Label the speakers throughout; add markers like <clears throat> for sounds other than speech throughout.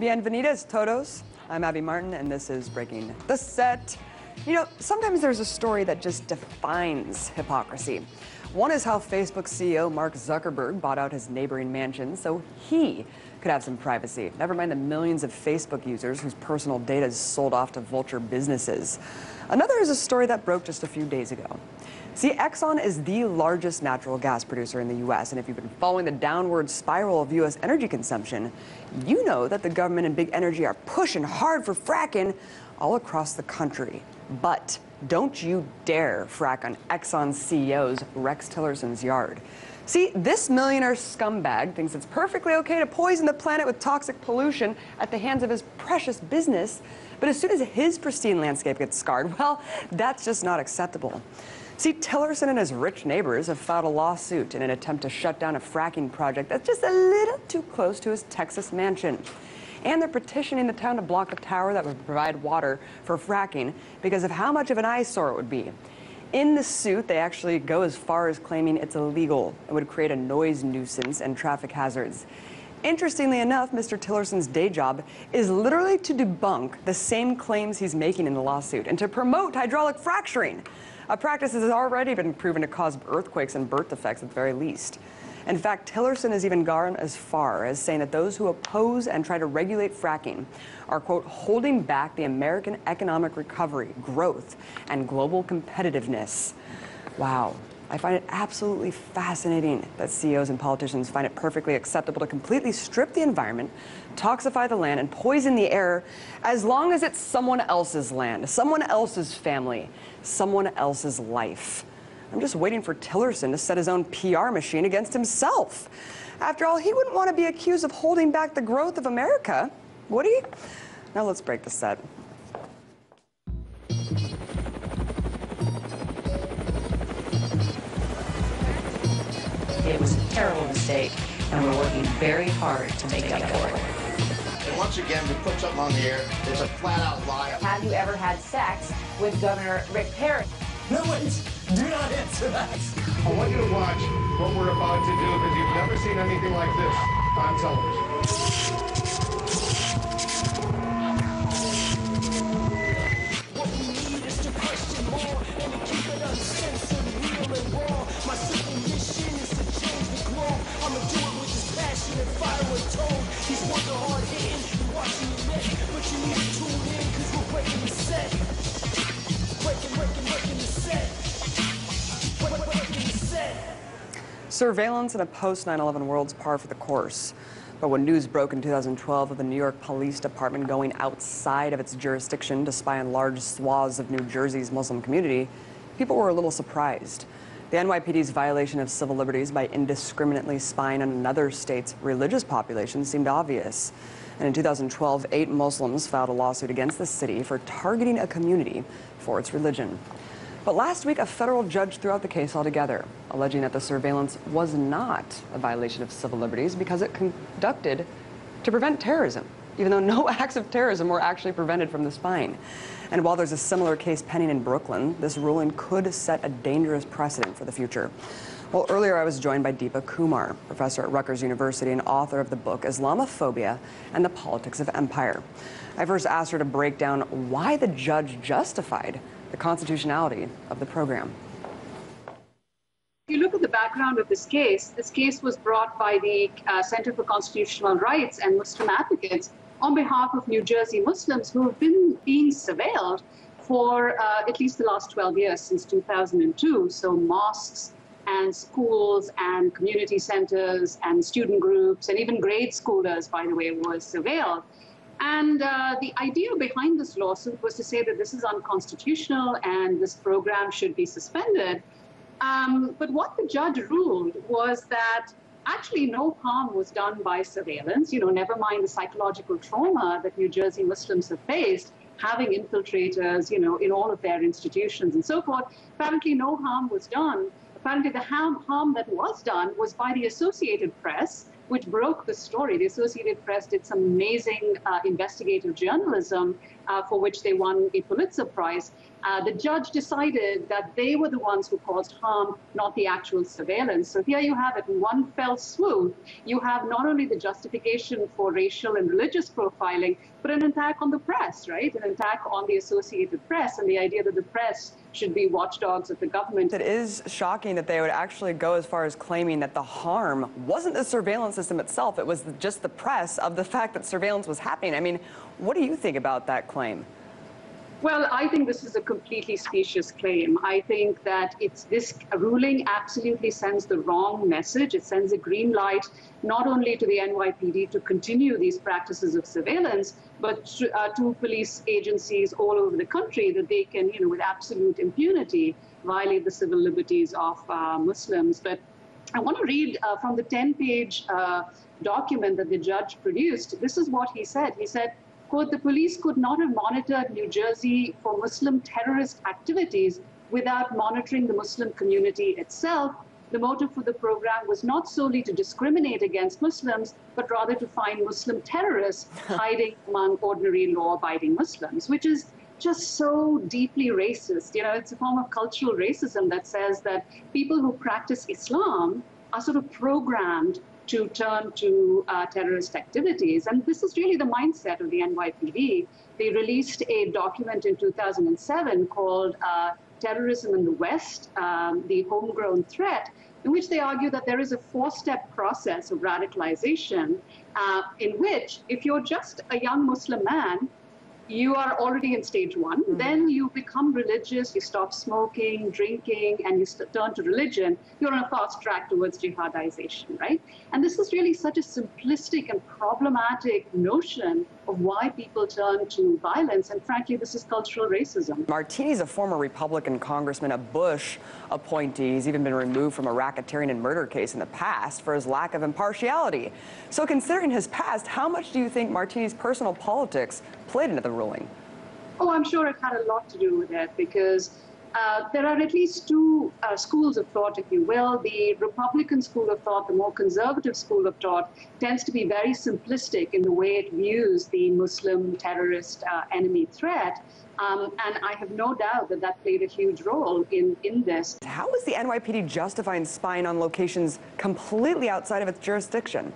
Speaker 1: Bienvenidos todos. I'm Abby Martin, and this is Breaking the Set. You know, sometimes there's a story that just defines hypocrisy. One is how Facebook CEO Mark Zuckerberg bought out his neighboring mansion so he could have some privacy. Never mind the millions of Facebook users whose personal data is sold off to vulture businesses. Another is a story that broke just a few days ago. See, Exxon is the largest natural gas producer in the U.S., and if you've been following the downward spiral of U.S. energy consumption, you know that the government and big energy are pushing hard for fracking all across the country. But don't you dare frack on Exxon's CEO's Rex Tillerson's yard. See, this millionaire scumbag thinks it's perfectly okay to poison the planet with toxic pollution at the hands of his precious business, but as soon as his pristine landscape gets scarred, well, that's just not acceptable. See, Tillerson and his rich neighbors have filed a lawsuit in an attempt to shut down a fracking project that's just a little too close to his Texas mansion. And they're petitioning the town to block a tower that would provide water for fracking because of how much of an eyesore it would be. In the suit, they actually go as far as claiming it's illegal. It would create a noise nuisance and traffic hazards. Interestingly enough, Mr. Tillerson's day job is literally to debunk the same claims he's making in the lawsuit and to promote hydraulic fracturing a practice that has already been proven to cause earthquakes and birth defects at the very least. In fact, Tillerson has even gone as far as saying that those who oppose and try to regulate fracking are, quote, holding back the American economic recovery, growth, and global competitiveness. Wow. I find it absolutely fascinating that CEOs and politicians find it perfectly acceptable to completely strip the environment, toxify the land, and poison the air as long as it's someone else's land, someone else's family, someone else's life. I'm just waiting for Tillerson to set his own PR machine against himself. After all, he wouldn't want to be accused of holding back the growth of America, would he? Now let's break the set.
Speaker 2: It was a terrible mistake, and we're working very hard to make up for it.
Speaker 3: And once again, we put something on the air. It's a flat-out lie.
Speaker 4: Have you ever had sex with Governor Rick Perry?
Speaker 5: No, wait. Do not answer that.
Speaker 6: I want you to watch what we're about to do because you've never seen anything like this on television.
Speaker 1: Surveillance in a post 9 11 world's par for the course. But when news broke in 2012 of the New York Police Department going outside of its jurisdiction to spy on large swaths of New Jersey's Muslim community, people were a little surprised. The NYPD's violation of civil liberties by indiscriminately spying on another state's religious population seemed obvious. And in 2012, eight Muslims filed a lawsuit against the city for targeting a community for its religion. But last week, a federal judge threw out the case altogether, alleging that the surveillance was not a violation of civil liberties because it conducted to prevent terrorism, even though no <laughs> acts of terrorism were actually prevented from the spying. And while there's a similar case pending in Brooklyn, this ruling could set a dangerous precedent for the future. Well, earlier I was joined by Deepa Kumar, professor at Rutgers University and author of the book Islamophobia and the Politics of Empire. I first asked her to break down why the judge justified the constitutionality of the program.
Speaker 7: If you look at the background of this case, this case was brought by the uh, Center for Constitutional Rights and Muslim advocates on behalf of New Jersey Muslims who have been being surveilled for uh, at least the last 12 years, since 2002. So mosques and schools and community centers and student groups and even grade schoolers, by the way, were surveilled. And uh, the idea behind this lawsuit was to say that this is unconstitutional and this program should be suspended. Um, but what the judge ruled was that actually no harm was done by surveillance, you know, never mind the psychological trauma that New Jersey Muslims have faced, having infiltrators, you know, in all of their institutions and so forth. Apparently no harm was done. Apparently the harm, harm that was done was by the Associated Press, which broke the story. The Associated Press did some amazing uh, investigative journalism uh, for which they won a Pulitzer Prize. uh, the judge decided that they were the ones who caused harm, not the actual surveillance. So here you have it in one fell swoop. You have not only the justification for racial and religious profiling, but an attack on the press, right? An attack on the Associated Press and the idea that the press should be watchdogs of the government.
Speaker 1: It is shocking that they would actually go as far as claiming that the harm wasn't the surveillance system itself, it was just the press of the fact that surveillance was happening. I mean, what do you think about that claim?
Speaker 7: Well, I think this is a completely specious claim. I think that it's this ruling absolutely sends the wrong message. It sends a green light not only to the NYPD to continue these practices of surveillance, but to, uh, to police agencies all over the country that they can, you know, with absolute impunity, violate the civil liberties of uh, Muslims. But I want to read uh, from the 10-page uh, document that the judge produced. This is what he said. He said quote, the police could not have monitored New Jersey for Muslim terrorist activities without monitoring the Muslim community itself. The motive for the program was not solely to discriminate against Muslims, but rather to find Muslim terrorists <laughs> hiding among ordinary law abiding Muslims, which is just so deeply racist. You know, it's a form of cultural racism that says that people who practice Islam are sort of programmed to turn to uh, terrorist activities. And this is really the mindset of the NYPD. They released a document in 2007 called uh, Terrorism in the West, um, the Homegrown Threat, in which they argue that there is a four-step process of radicalization uh, in which if you're just a young Muslim man, you are already in stage one. Mm-hmm. Then you become religious, you stop smoking, drinking, and you st- turn to religion. You're on a fast track towards jihadization, right? And this is really such a simplistic and problematic notion of why people turn to violence. And frankly, this is cultural racism.
Speaker 1: Martini's a former Republican congressman, a Bush appointee. He's even been removed from a racketeering and murder case in the past for his lack of impartiality. So, considering his past, how much do you think Martini's personal politics played into the ruling?
Speaker 7: Oh, I'm sure it had a lot to do with it because uh, there are at least two uh, schools of thought, if you will. The Republican school of thought, the more conservative school of thought, tends to be very simplistic in the way it views the Muslim terrorist uh, enemy threat. Um, and I have no doubt that that played a huge role in, in this.
Speaker 1: How is the NYPD justifying spying on locations completely outside of its jurisdiction?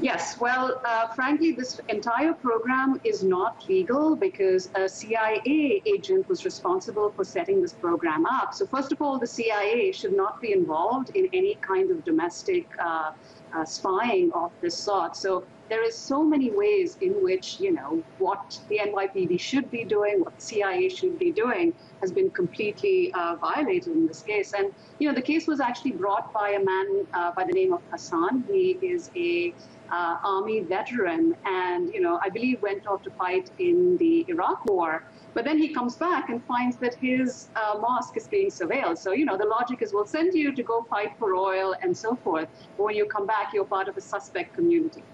Speaker 7: Yes, well, uh, frankly, this entire program is not legal because a CIA agent was responsible for setting this program up. So, first of all, the CIA should not be involved in any kind of domestic uh, uh, spying of this sort. So, there is so many ways in which you know what the NYPD should be doing, what the CIA should be doing, has been completely uh, violated in this case. And you know the case was actually brought by a man uh, by the name of Hassan. He is a uh, army veteran, and you know I believe went off to fight in the Iraq War. But then he comes back and finds that his uh, mosque is being surveilled. So, you know, the logic is we'll send you to go fight for oil and so forth. But when you come back, you're part of a suspect community.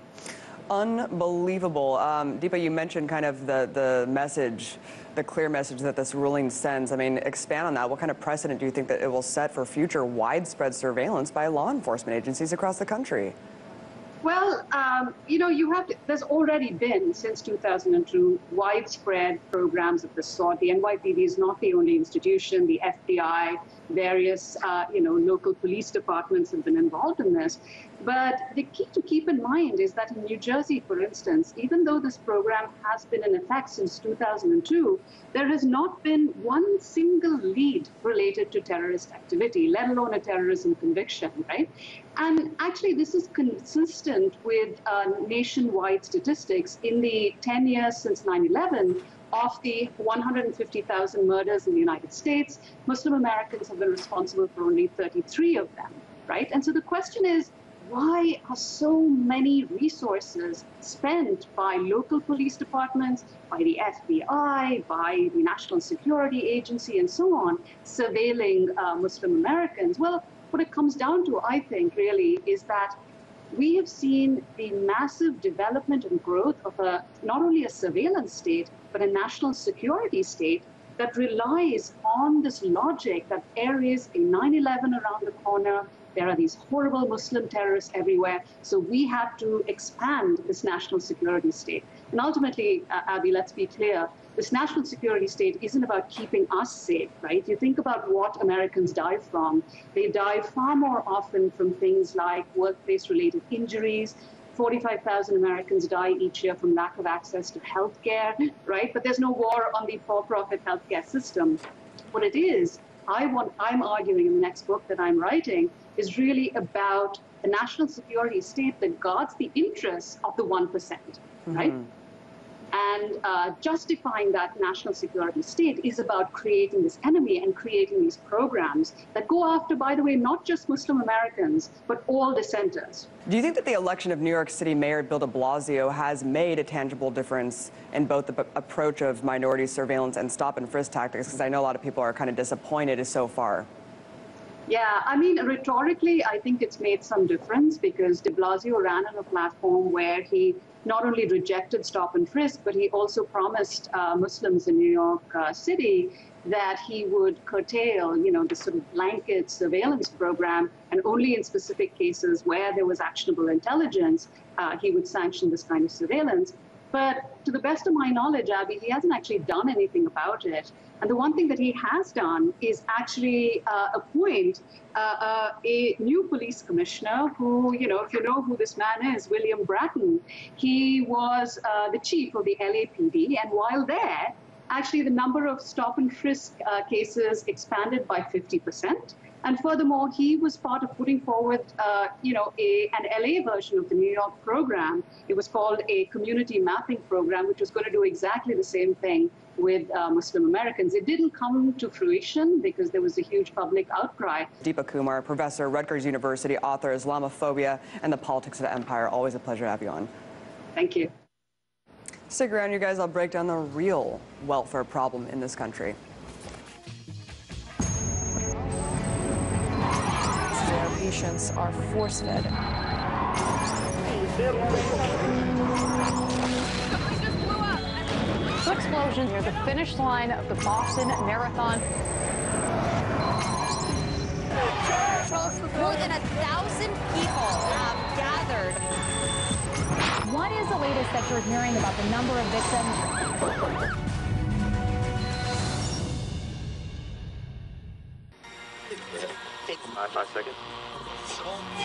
Speaker 1: Unbelievable. Um, Deepa, you mentioned kind of the, the message, the clear message that this ruling sends. I mean, expand on that. What kind of precedent do you think that it will set for future widespread surveillance by law enforcement agencies across the country?
Speaker 7: Well, um, you know, you have to, there's already been since 2002 widespread programs of this sort. The NYPD is not the only institution. The FBI, various, uh, you know, local police departments have been involved in this. But the key to keep in mind is that in New Jersey, for instance, even though this program has been in effect since 2002, there has not been one single lead related to terrorist activity, let alone a terrorism conviction, right? And actually, this is consistent with uh, nationwide statistics. In the 10 years since 9 11, of the 150,000 murders in the United States, Muslim Americans have been responsible for only 33 of them, right? And so the question is, why are so many resources spent by local police departments, by the FBI, by the National Security Agency, and so on, surveilling uh, Muslim Americans? Well, what it comes down to, I think, really, is that we have seen the massive development and growth of a not only a surveillance state, but a national security state that relies on this logic that there is a 9 11 around the corner, there are these horrible Muslim terrorists everywhere. So we have to expand this national security state. And ultimately, uh, Abby, let's be clear, this national security state isn't about keeping us safe, right? You think about what Americans die from. They die far more often from things like workplace related injuries. 45,000 Americans die each year from lack of access to health care, right? But there's no war on the for profit healthcare system. What it is, I want, I'm arguing in the next book that I'm writing, is really about a national security state that guards the interests of the 1%, percent right? Mm-hmm. And uh, justifying that national security state is about creating this enemy and creating these programs that go after, by the way, not just Muslim Americans, but all dissenters.
Speaker 1: Do you think that the election of New York City Mayor Bill de Blasio has made a tangible difference in both the approach of minority surveillance and stop and frisk tactics? Because I know a lot of people are kind of disappointed so far.
Speaker 7: Yeah, I mean, rhetorically, I think it's made some difference because de Blasio ran on a platform where he not only rejected stop and frisk, but he also promised uh, Muslims in New York uh, City that he would curtail, you know, the sort of blanket surveillance program, and only in specific cases where there was actionable intelligence, uh, he would sanction this kind of surveillance. But to the best of my knowledge, Abby, he hasn't actually done anything about it. And the one thing that he has done is actually uh, appoint uh, uh, a new police commissioner who, you know, if you know who this man is, William Bratton, he was uh, the chief of the LAPD. And while there, actually the number of stop and frisk uh, cases expanded by 50%. And furthermore, he was part of putting forward, uh, you know, a, an LA version of the New York program. It was called a community mapping program, which was going to do exactly the same thing with uh, Muslim Americans. It didn't come to fruition because there was a huge public outcry.
Speaker 1: Deepa Kumar, professor, Rutgers University, author, Islamophobia and the Politics of the Empire. Always a pleasure to have you on.
Speaker 7: Thank you.
Speaker 1: Stick around, you guys. I'll break down the real welfare problem in this country.
Speaker 8: Patients are force fed.
Speaker 9: Two explosions near the finish line of the Boston Marathon.
Speaker 10: More than a thousand people have gathered.
Speaker 9: What is the latest that you're hearing about the number of victims?
Speaker 11: Five, five seconds.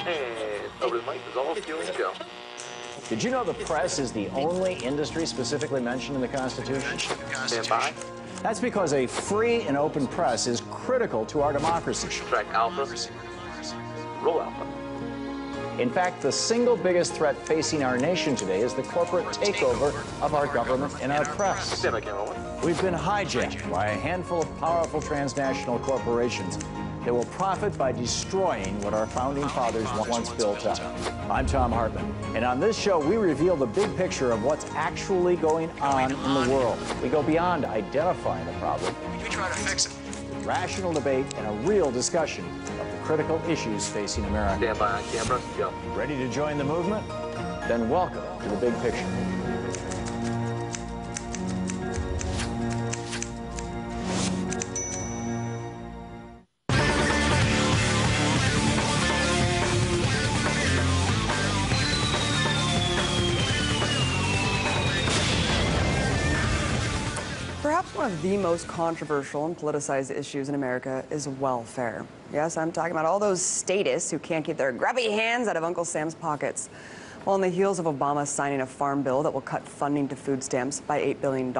Speaker 11: And over the mic is all fueling go.
Speaker 12: Did you know the press is the only industry specifically mentioned in the Constitution?
Speaker 11: Stand by.
Speaker 12: That's because a free and open press is critical to our democracy.
Speaker 11: Track alpha. Roll alpha.
Speaker 12: In fact, the single biggest threat facing our nation today is the corporate takeover of our government and our press.
Speaker 11: Stand by camera one.
Speaker 12: We've been hijacked by a handful of powerful transnational corporations that will profit by destroying what our founding fathers once built up. I'm Thom Hartmann, and on this show, we reveal the big picture of what's actually going on in the world. We go beyond identifying the problem. We try to fix it. Rational debate and a real discussion of the critical issues facing America.
Speaker 11: Stand by on camera. Go.
Speaker 12: Ready to join the movement? Then welcome to the big picture.
Speaker 1: One of the most controversial and politicized issues in America is welfare. Yes, I'm talking about all those statists who can't keep their grubby hands out of Uncle Sam's pockets. Well, on the heels of Obama signing a farm bill that will cut funding to food stamps by $8 billion,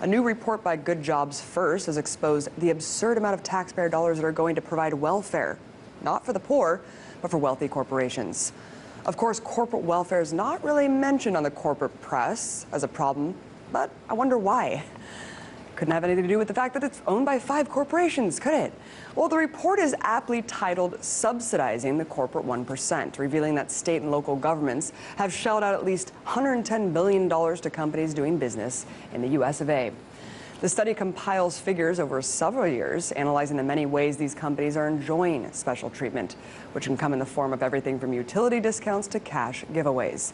Speaker 1: a new report by Good Jobs First has exposed the absurd amount of taxpayer dollars that are going to provide welfare, not for the poor, but for wealthy corporations. Of course, corporate welfare is not really mentioned on the corporate press as a problem, but I wonder why. Couldn't have anything to do with the fact that it's owned by five corporations, could it? Well, the report is aptly titled Subsidizing the Corporate 1%, revealing that state and local governments have shelled out at least $110 billion to companies doing business in the US of A. The study compiles figures over several years, analyzing the many ways these companies are enjoying special treatment, which can come in the form of everything from utility discounts to cash giveaways.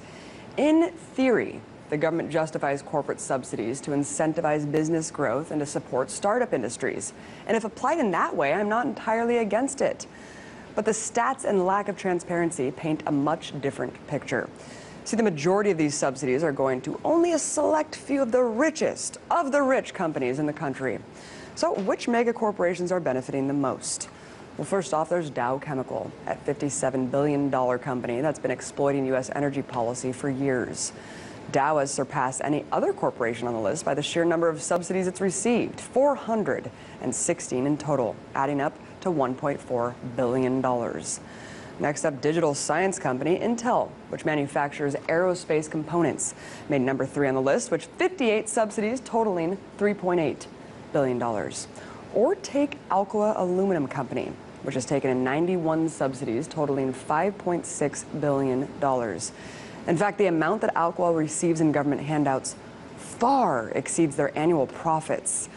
Speaker 1: In theory, the government justifies corporate subsidies to incentivize business growth and to support startup industries. And if applied in that way, I'm not entirely against it. But the stats and lack of transparency paint a much different picture. See, the majority of these subsidies are going to only a select few of the richest of the rich companies in the country. So, which mega corporations are benefiting the most? Well, first off, there's Dow Chemical, a $57 billion company that's been exploiting U.S. energy policy for years. Dow has surpassed any other corporation on the list by the sheer number of subsidies it's received 416 in total, adding up to $1.4 billion. Next up, digital science company Intel, which manufactures aerospace components, made number three on the list, with 58 subsidies totaling $3.8 billion. Or take Alcoa Aluminum Company, which has taken in 91 subsidies totaling $5.6 billion. In fact, the amount that Alcoa receives in government handouts far exceeds their annual profits.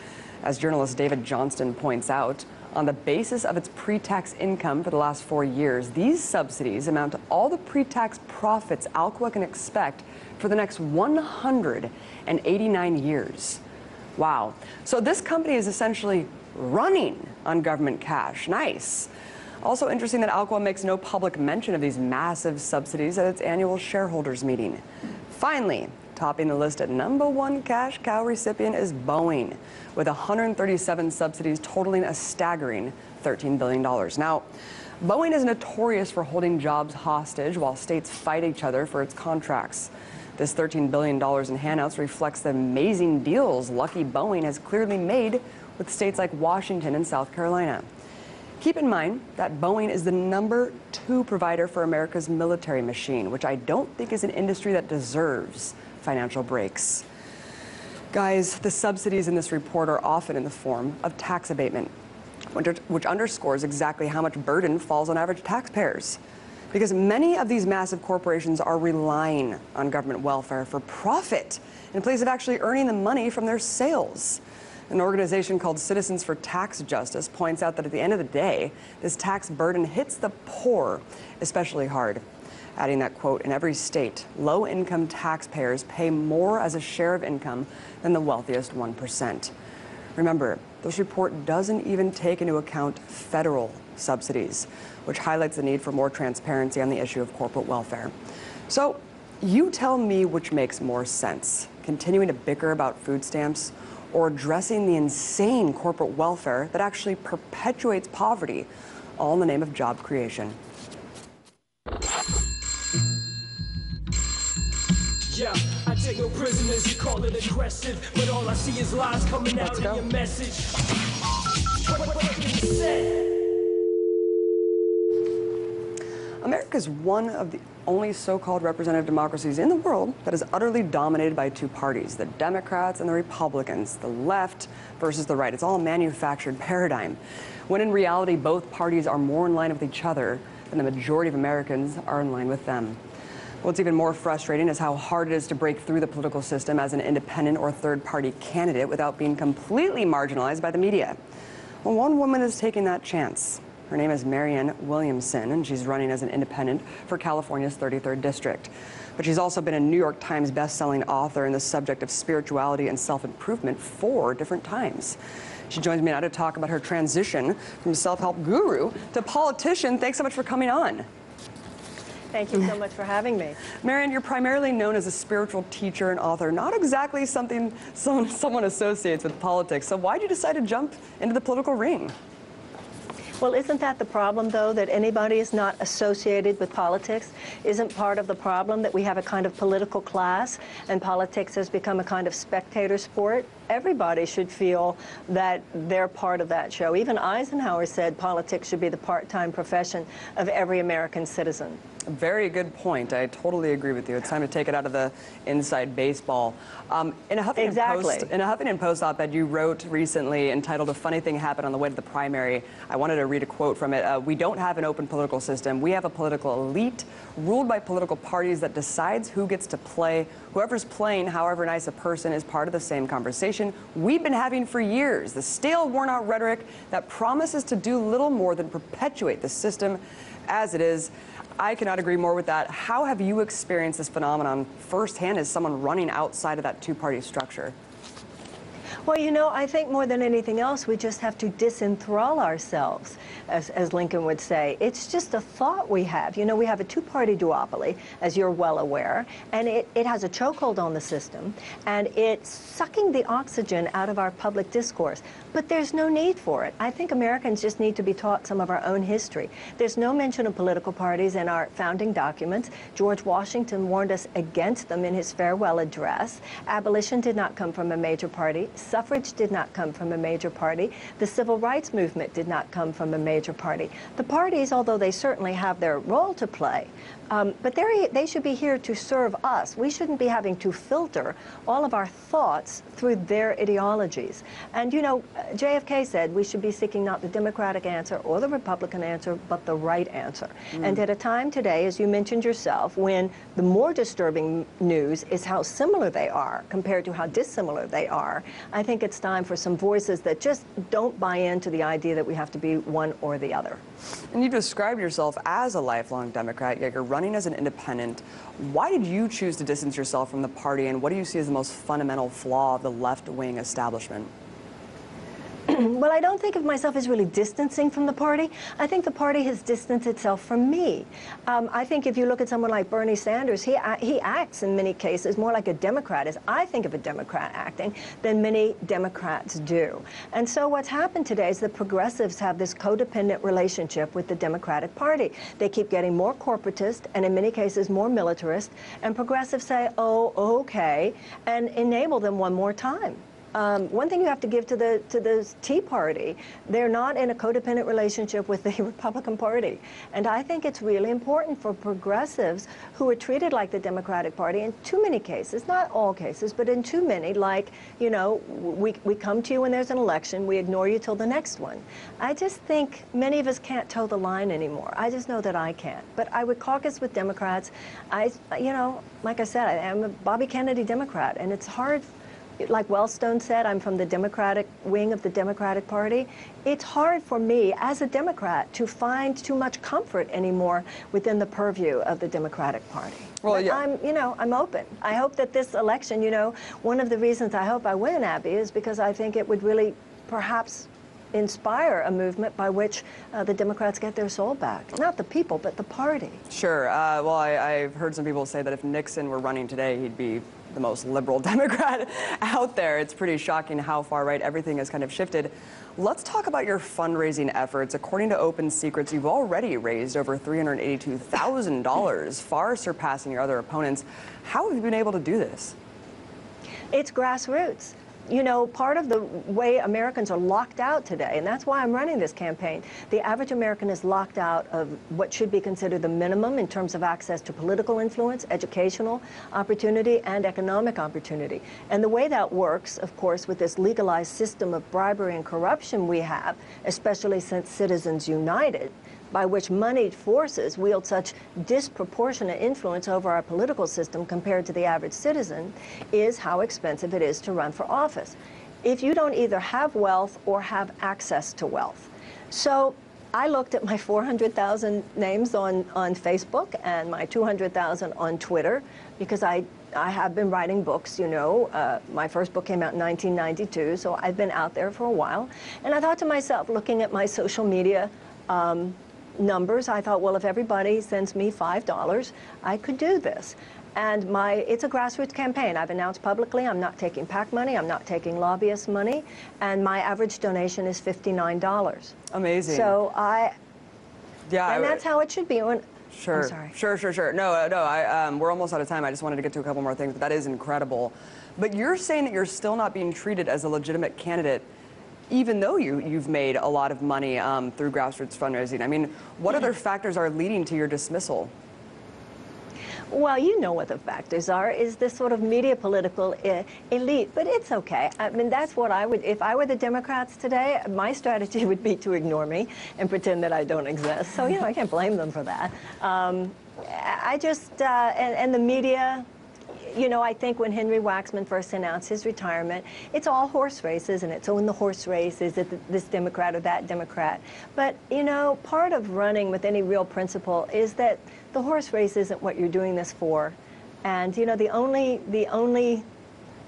Speaker 1: As journalist David Johnston points out, on the basis of its pre tax income for the last four years, these subsidies amount to all the pre tax profits Alcoa can expect for the next 189 years. Wow. So this company is essentially running on government cash. Nice. Also interesting that Alcoa makes no public mention of these massive subsidies at its annual shareholders meeting. Finally, topping the list at number one cash cow recipient is Boeing, with 137 subsidies totaling a staggering $13 billion. Now, Boeing is notorious for holding jobs hostage while states fight each other for its contracts. This $13 billion in handouts reflects the amazing deals Lucky Boeing has clearly made with states like Washington and South Carolina. Keep in mind that Boeing is the number two provider for America's military machine, which I don't think is an industry that deserves financial breaks. Guys, the subsidies in this report are often in the form of tax abatement, which underscores exactly how much burden falls on average taxpayers. Because many of these massive corporations are relying on government welfare for profit in place of actually earning the money from their sales. An organization called Citizens for Tax Justice points out that at the end of the day, this tax burden hits the poor especially hard. Adding that quote, in every state, low income taxpayers pay more as a share of income than the wealthiest 1%. Remember, this report doesn't even take into account federal subsidies, which highlights the need for more transparency on the issue of corporate welfare. So, you tell me which makes more sense continuing to bicker about food stamps or addressing the insane corporate welfare that actually perpetuates poverty, all in the name of job creation.
Speaker 5: Yeah, I take no prisoners, you call it aggressive, but all I see is lies coming out in your message.
Speaker 1: Is one of the only so-called representative democracies in the world that is utterly dominated by two parties, the Democrats and the Republicans, the left versus the right. It's all a manufactured <laughs> paradigm. When in reality, both parties are more in line with each other than the majority of Americans are in line with them. What's even more frustrating is how hard it is to break through the political system as an independent or third party candidate without being completely marginalized by the media. Well, one woman is taking that chance. Her name is Marianne Williamson, and she's running as an independent for California's 33rd District. But she's also been a New York Times best-selling author in the subject of spirituality and self-improvement four different times. She joins me now to talk about her transition from self-help guru to politician. Thanks so much for coming on.
Speaker 13: Thank you so much for having me.
Speaker 1: Marianne, you're primarily known as a spiritual teacher and author, not exactly something someone, someone associates with politics. So why did you decide to jump into the political ring?
Speaker 13: Well, isn't that the problem, though, that anybody is not associated with politics? Isn't part of the problem that we have a kind of political class and politics has become a kind of spectator sport? Everybody should feel that they're part of that show. Even Eisenhower said politics should be the part-time profession of every American citizen.
Speaker 1: Very good point. I totally agree with you. It's time to take it out of the inside baseball. Um, in a Huffington
Speaker 13: exactly.
Speaker 1: Post, in a Huffington Post op-ed you wrote recently entitled "A Funny Thing Happened on the Way to the Primary." I wanted to read a quote from it. Uh, we don't have an open political system. We have a political elite ruled by political parties that decides who gets to play. Whoever's playing, however nice a person, is part of the same conversation we've been having for years. The stale, worn-out rhetoric that promises to do little more than perpetuate the system as it is. I cannot agree more with that. How have you experienced this phenomenon firsthand as someone running outside of that two-party structure?
Speaker 13: Well, you know, I think more than anything else, we just have to disenthrall ourselves, as, as Lincoln would say. It's just a thought we have. You know, we have a two-party duopoly, as you're well aware, and it, it has a chokehold on the system, and it's sucking the oxygen out of our public discourse. But there's no need for it. I think Americans just need to be taught some of our own history. There's no mention of political parties in our founding documents. George Washington warned us against them in his farewell address. Abolition did not come from a major party. Suffrage did not come from a major party. The civil rights movement did not come from a major party. The parties, although they certainly have their role to play, um, but they should be here to serve us. We shouldn't be having to filter all of our thoughts through their ideologies. And, you know, JFK said we should be seeking not the Democratic answer or the Republican answer, but the right answer. Mm. And at a time today, as you mentioned yourself, when the more disturbing news is how similar they are compared to how dissimilar they are, I think it's time for some voices that just don't buy into the idea that we have to be one or the other.
Speaker 1: And you described yourself as a lifelong Democrat, yet you're running as an independent. Why did you choose to distance yourself from the party, and what do you see as the most fundamental flaw of the left-wing establishment? <clears throat>
Speaker 13: well, I don't think of myself as really distancing from the party. I think the party has distanced itself from me. Um, I think if you look at someone like Bernie Sanders, he, he acts in many cases more like a Democrat, as I think of a Democrat acting, than many Democrats do. And so what's happened today is the progressives have this codependent relationship with the Democratic Party. They keep getting more corporatist and in many cases more militarist, and progressives say, oh, okay, and enable them one more time. Um, one thing you have to give to the to the Tea Party, they're not in a codependent relationship with the <laughs> Republican Party, and I think it's really important for progressives who are treated like the Democratic Party in too many cases, not all cases, but in too many. Like you know, we we come to you when there's an election, we ignore you till the next one. I just think many of us can't toe the line anymore. I just know that I can't. But I would caucus with Democrats. I you know, like I said, I am a Bobby Kennedy Democrat, and it's hard like Wellstone said, I'm from the Democratic wing of the Democratic Party. It's hard for me as a Democrat to find too much comfort anymore within the purview of the Democratic Party. Well, but yeah. I'm, you know, I'm open. I hope that this election, you know, one of the reasons I hope I win, Abby, is because I think it would really perhaps inspire a movement by which uh, the Democrats get their soul back. Not the people, but the party.
Speaker 1: Sure. Uh, well, I, I've heard some people say that if Nixon were running today, he'd be the most liberal <laughs> Democrat out there. It's pretty shocking how far right everything has kind of shifted. Let's talk about your fundraising efforts. According to Open Secrets, you've already raised over $382,000, far surpassing your other opponents. How have you been able to do this?
Speaker 13: It's grassroots you know, part of the way Americans are locked out today, and that's why I'm running this campaign, the average American is locked out of what should be considered the minimum in terms of access to political influence, educational opportunity, and economic opportunity. And the way that works, of course, with this legalized system of bribery and corruption we have, especially since Citizens United, by which moneyed forces wield such disproportionate influence over our political system compared to the average citizen is how expensive it is to run for office. If you don't either have wealth or have access to wealth. So I looked at my <laughs> 400,000 names on, on Facebook and my 200,000 on Twitter because I, I have been writing books, you know. Uh, my first book came out in 1992, so I've been out there for a while. And I thought to myself, looking at my social media um, numbers, I thought, well, if everybody sends me $5, I could do this. And my, it's a grassroots campaign. I've announced publicly I'm not taking PAC money, I'm not taking lobbyist money, and my average donation is $59.
Speaker 1: Amazing.
Speaker 13: So I, yeah, and that's how it should be. When,
Speaker 1: Sure. Sure, sure, sure. No, no, I, um, we're almost out of time. I just wanted to get to a couple more things, but that is incredible. But you're saying that you're still not being treated as a legitimate candidate even though you, you've made a lot of money um, through grassroots fundraising? I mean, what other factors are leading to your dismissal?
Speaker 13: Well, you know what the factors are, is this sort of media political elite, but it's okay. I mean, that's what I would, if I were the Democrats today, my strategy would be to ignore me and pretend that I don't exist. So, you know, I can't blame them for that. Um, I just, uh, and, and the media, you know, I think when Henry Waxman first announced his retirement, it's all horse races, and it's, oh, in the horse race, is it this Democrat or that Democrat? But, you know, part of running with any real principle is that the horse race isn't what you're doing this for. And, you know, the only, the only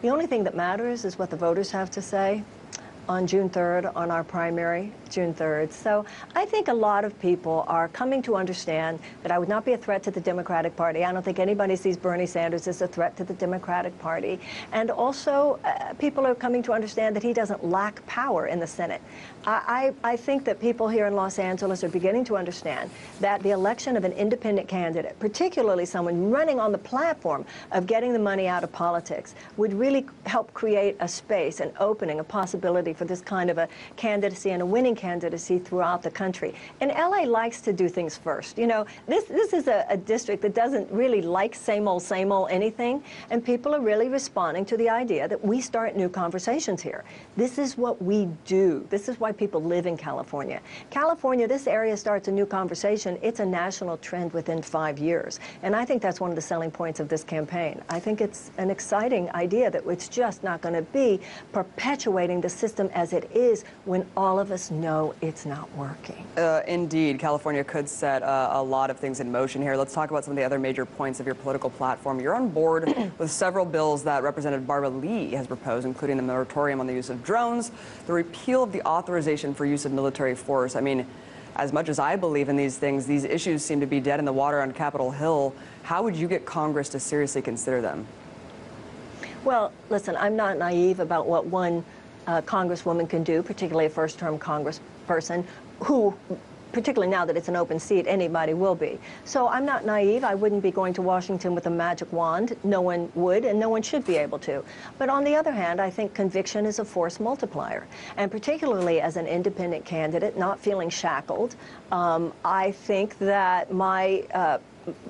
Speaker 13: The only thing that matters is what the voters have to say on June 3rd, on our primary, June 3rd. So I think a lot of people are coming to understand that I would not be a threat to the Democratic Party. I don't think anybody sees Bernie Sanders as a threat to the Democratic Party. And also, uh, people are coming to understand that he doesn't lack power in the Senate. I, I, I think that people here in Los Angeles are beginning to understand that the election of an independent candidate, particularly someone running on the platform of getting the money out of politics, would really help create a space, an opening, a possibility for this kind of a candidacy and a winning candidacy throughout the country. And LA likes to do things first. You know, this, this is a, a district that doesn't really like same old, same old anything. And people are really responding to the idea that we start new conversations here. This is what we do. This is why people live in California. California, this area starts a new conversation. It's a national trend within five years. And I think that's one of the selling points of this campaign. I think it's an exciting idea that it's just not going to be perpetuating the system as it is when all of us know it's not working.
Speaker 1: Uh, indeed, California could set uh, a lot of things in motion here. Let's talk about some of the other major points of your political platform. You're on board <clears throat> with several bills that Representative Barbara Lee has proposed, including the moratorium on the use of drones, the repeal of the authorization for use of military force. I mean, as much as I believe in these things, these issues seem to be dead in the water on Capitol Hill. How would you get Congress to seriously consider them?
Speaker 13: Well, listen, I'm not naive about what one uh, congresswoman can do, particularly a first-term congressperson who particularly now that it's an open seat, anybody will be. So I'm not naive. I wouldn't be going to Washington with a magic wand. No one would, and no one should be able to. But on the other hand, I think conviction is a force multiplier. And particularly as an independent candidate, not feeling shackled, um, I think that my uh,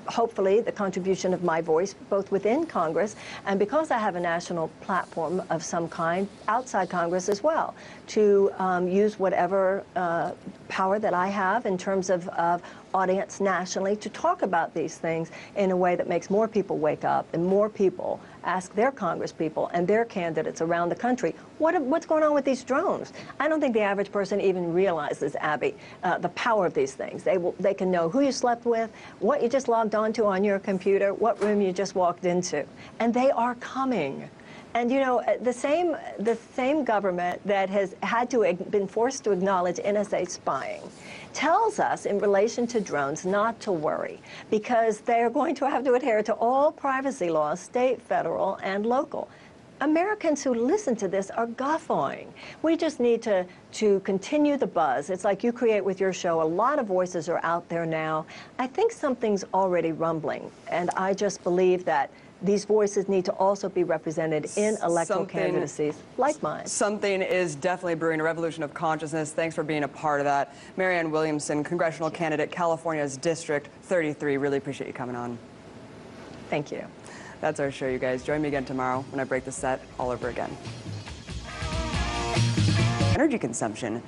Speaker 13: hopefully the contribution of my voice both within Congress and because I have a national platform of some kind outside Congress as well to um, use whatever uh, power that I have in terms of, of audience nationally to talk about these things in a way that makes more people wake up and more people ask their congresspeople and their candidates around the country, what, what's going on with these drones? I don't think the average person even realizes, Abby, uh, the power of these things. They, will, they can know who you slept with, what you just logged onto on your computer, what room you just walked into. And they are coming. And you know, uh, the same, the same government that has had to been forced to acknowledge NSA spying tells us in relation to drones not to worry because they are going to have to adhere to all privacy laws, state, federal, and local. Americans who listen to this are guffawing. We just need to, to continue the buzz. It's like you create with your show. A lot of voices are out there now. I think something's already rumbling, and I just believe that these voices need to also be represented in electoral something, candidacies like mine.
Speaker 1: Something is definitely brewing a revolution of consciousness. Thanks for being a part of that. Marianne Williamson, congressional candidate, California's District 33. Really appreciate you coming on.
Speaker 13: Thank you.
Speaker 1: That's our show, you guys. Join me again tomorrow when I break the set all over again. Energy consumption.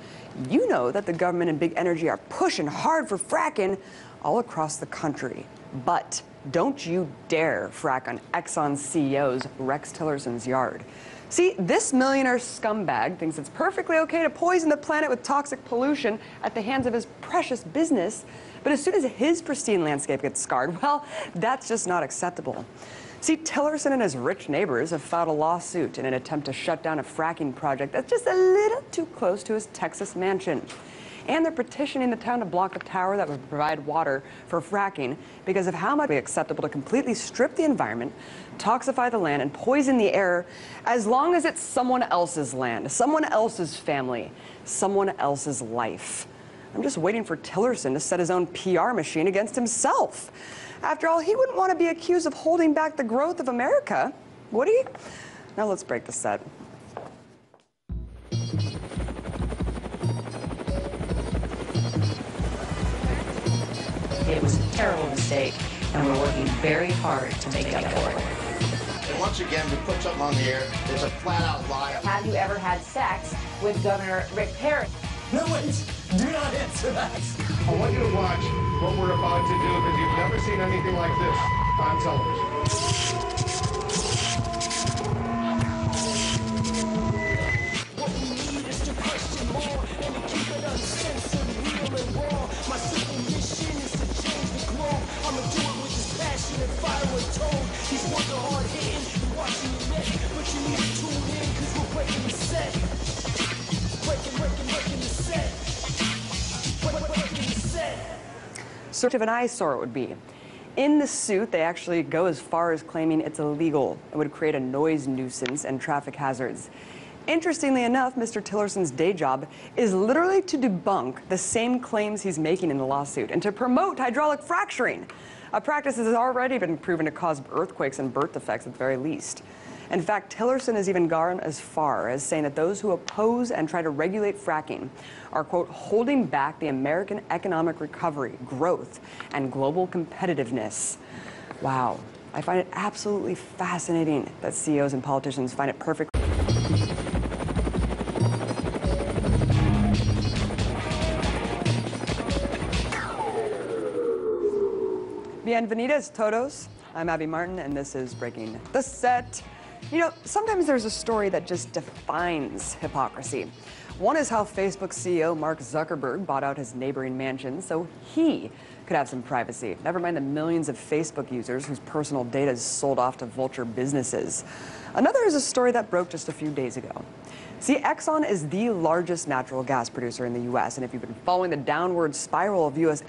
Speaker 1: You know that the government and big energy are pushing hard for fracking all across the country. But don't you dare frack on Exxon CEO's Rex Tillerson's yard. See, this millionaire scumbag thinks it's perfectly okay to poison the planet with toxic pollution at the hands of his precious business. But as soon as his pristine landscape gets scarred, <laughs> well, that's just not acceptable. See, Tillerson and his rich neighbors have filed a lawsuit in an attempt to shut down a fracking project that's just a little too close to his Texas mansion and they're petitioning the town to block the tower that would provide water for fracking because of how much it's acceptable to completely strip the environment, toxify the land, and poison the air as long as it's someone else's land, someone else's family, someone else's life. I'm just waiting for Tillerson to set his own PR machine against himself. After all, he wouldn't want to be accused of holding back the growth of America, would he? Now let's break the set.
Speaker 2: It was a terrible mistake, and we're working very hard to make up for it.
Speaker 3: And once again, we put something on the air. It's a flat-out lie.
Speaker 4: Have you ever had sex with Governor Rick Perry?
Speaker 5: No, wait. Do not answer that.
Speaker 6: I want you to watch what we're about to do because you've never seen anything like this on television.
Speaker 1: Sort of an eyesore it would be. In the suit, they actually go as far as claiming it's illegal. It would create a noise nuisance and traffic hazards. Interestingly enough, Mr. Tillerson's day job is literally to debunk the same claims he's making in the lawsuit and to promote hydraulic fracturing, Uh, a practice that has already been proven to cause earthquakes and birth defects at the very least. In fact, Tillerson has even gone as far as saying that those who oppose and try to regulate fracking are, quote, holding back the American economic recovery, growth, and global competitiveness. Wow. I find it absolutely fascinating that CEOs and politicians find it perfect. Bienvenidos todos. I'm Abby Martin, and this is Breaking the Set. You know, sometimes there's a story that just defines hypocrisy. One is how Facebook CEO Mark Zuckerberg bought out his neighboring mansion so he could have some privacy. Never mind the millions of Facebook users whose personal data is sold off to vulture businesses. Another is a story that broke just a few days ago. See, Exxon is the largest natural gas producer in the U.S., and if you've been following the downward spiral of U.S.